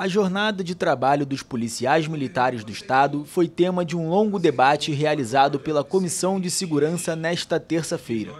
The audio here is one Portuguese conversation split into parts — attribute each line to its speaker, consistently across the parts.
Speaker 1: A jornada de trabalho dos policiais militares do Estado foi tema de um longo debate realizado pela Comissão de Segurança nesta terça-feira.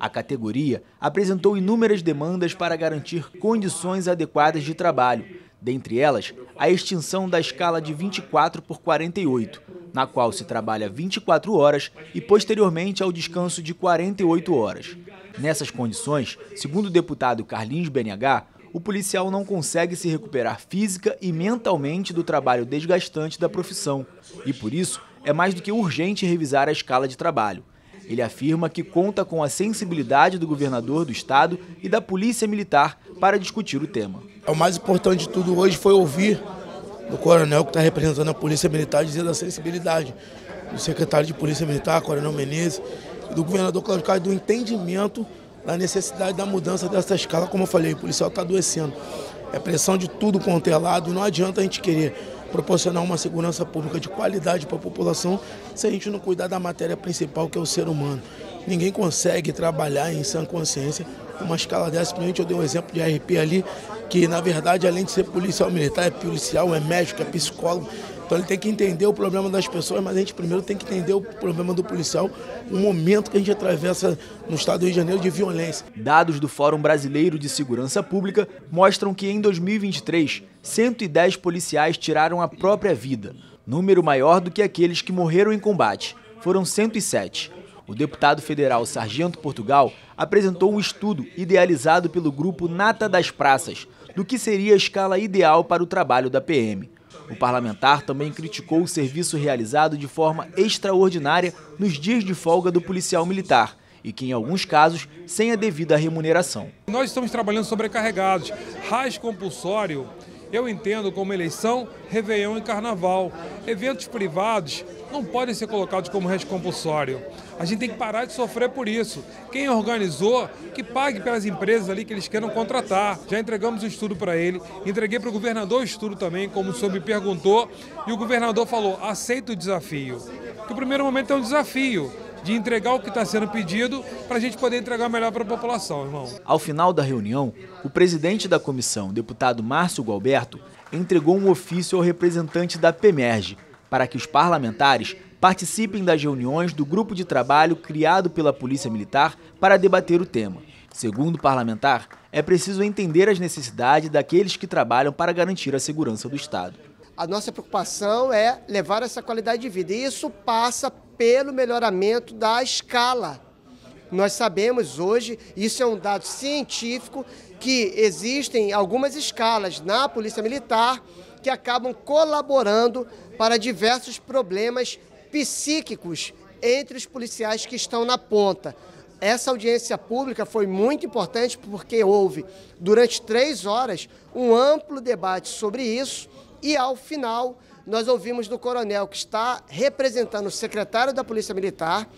Speaker 1: A categoria apresentou inúmeras demandas para garantir condições adequadas de trabalho, dentre elas a extinção da escala de 24 por 48, na qual se trabalha 24 horas e posteriormente ao descanso de 48 horas. Nessas condições, segundo o deputado Carlinhos BNH, o policial não consegue se recuperar física e mentalmente do trabalho desgastante da profissão e, por isso, é mais do que urgente revisar a escala de trabalho. Ele afirma que conta com a sensibilidade do governador do estado e da Polícia Militar para discutir o tema.
Speaker 2: O mais importante de tudo hoje foi ouvir do coronel que está representando a Polícia Militar dizer da sensibilidade do secretário de Polícia Militar, Coronel Menezes, e do governador Cláudio Castro, do entendimento da necessidade da mudança dessa escala, como eu falei, o policial está adoecendo. É pressão de tudo quanto é lado não adianta a gente querer proporcionar uma segurança pública de qualidade para a população se a gente não cuidar da matéria principal que é o ser humano. Ninguém consegue trabalhar em sã consciência uma escala dessa. Principalmente eu dei um exemplo de RP ali, que na verdade além de ser policial militar, é policial, é médico, é psicólogo. Então ele tem que entender o problema das pessoas, mas a gente primeiro tem que entender o problema do policial, o momento que a gente atravessa no estado do Rio de Janeiro de violência.
Speaker 1: Dados do Fórum Brasileiro de Segurança Pública mostram que em 2023, 110 policiais tiraram a própria vida, número maior do que aqueles que morreram em combate. Foram 107. O deputado federal Sargento Portugal apresentou um estudo idealizado pelo grupo Nata das Praças do que seria a escala ideal para o trabalho da PM. O parlamentar também criticou o serviço realizado de forma extraordinária nos dias de folga do policial militar e que, em alguns casos, sem a devida remuneração.
Speaker 3: Nós estamos trabalhando sobrecarregados. Raiz compulsório, eu entendo como eleição, Réveillon e Carnaval. Eventos privados não podem ser colocados como resto compulsório. A gente tem que parar de sofrer por isso. Quem organizou, que pague pelas empresas ali que eles queiram contratar. Já entregamos o estudo para ele, entreguei para o governador o estudo também, como o senhor me perguntou, e o governador falou: aceita o desafio. Que o primeiro momento é um desafio de entregar o que está sendo pedido para a gente poder entregar melhor para a população, irmão.
Speaker 1: Ao final da reunião, o presidente da comissão, deputado Márcio Gualberto, entregou um ofício ao representante da PEMERGE para que os parlamentares participem das reuniões do grupo de trabalho criado pela Polícia Militar para debater o tema. Segundo o parlamentar, é preciso entender as necessidades daqueles que trabalham para garantir a segurança do Estado.
Speaker 4: A nossa preocupação é levar essa qualidade de vida e isso passa pelo melhoramento da escala. Nós sabemos hoje, isso é um dado científico, que existem algumas escalas na Polícia Militar que acabam colaborando para diversos problemas psíquicos entre os policiais que estão na ponta. Essa audiência pública foi muito importante porque houve, durante três horas, um amplo debate sobre isso e, ao final, nós ouvimos do coronel que está representando o secretário da Polícia Militar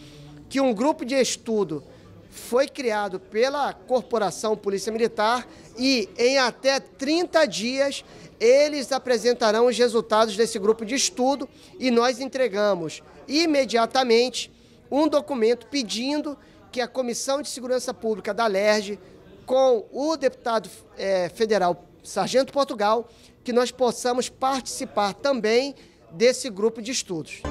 Speaker 4: que um grupo de estudo foi criado pela Corporação Polícia Militar e em até 30 dias eles apresentarão os resultados desse grupo de estudo e nós entregamos imediatamente um documento pedindo que a Comissão de Segurança Pública da LERJ, com o deputado é, federal Sargento Portugal, que nós possamos participar também desse grupo de estudos.